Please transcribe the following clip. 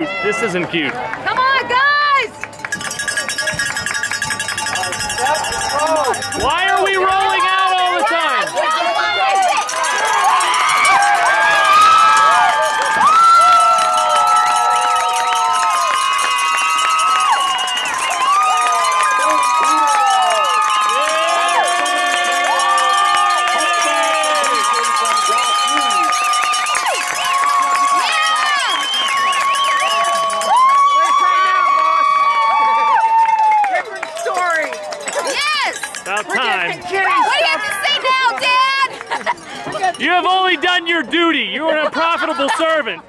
This isn't cute. Come on, guys! Why About Forget time. the kitty What do you have to say now, Dad? You have only done your duty. You are an unprofitable servant.